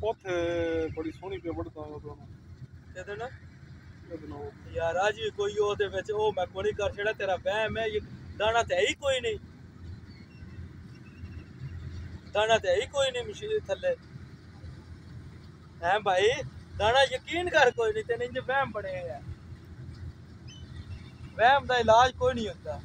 ਪੁੱਤ ਬੜੀ ਸੋਹਣੀ ਪੇ ਵੜਦਾ ਉਹ ਦੋਨੋਂ ਕਿਤੇ ਨਾ ਇਹਦੇ ਨਾਲ ਯਾਰ ਅੱਜ ਵੀ ਕੋਈ ਉਹਦੇ ਵਿੱਚ ਉਹ ਮੈਂ ਕੋਈ ਕਰ ਛੜਾ ਤੇਰਾ ਵਹਿਮ ਹੈ ਇਹ ਦਾਣਾ ਤੇ ਹੈ ਹੀ ਕੋਈ ਨਹੀਂ ਦਾਣਾ ਤੇ ਹੈ ਹੀ ਕੋਈ ਨਹੀਂ ਮਸ਼ੀਨ ਥੱਲੇ ਹੈ ਭਾਈ ਦਾਣਾ ਯਕੀਨ ਕਰ ਕੋਈ ਨਹੀਂ ਤੇ ਨਹੀਂ ਵਹਿਮ ਬਣੇ ਆ ਵਹਿਮ ਦਾ ਇਲਾਜ ਕੋਈ ਨਹੀਂ ਹੁੰਦਾ